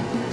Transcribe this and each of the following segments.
Thank you.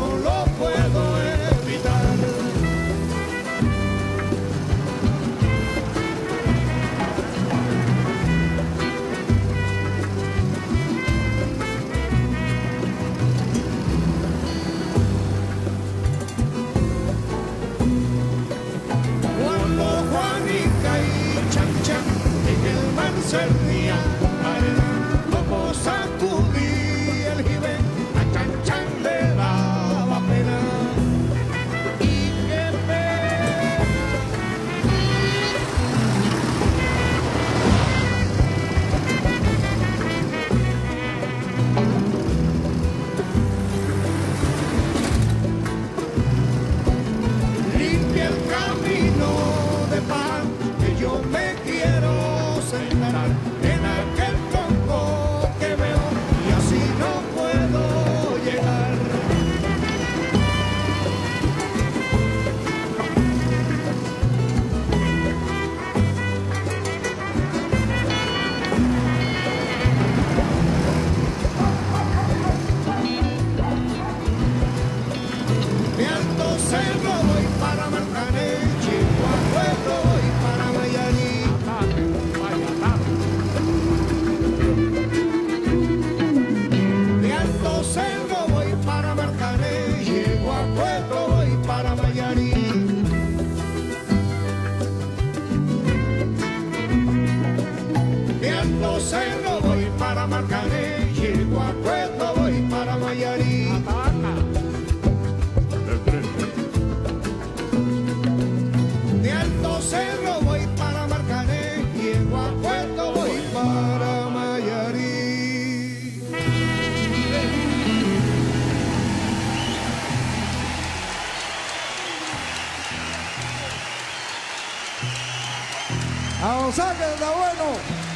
No lo puedo A Osaka está bueno.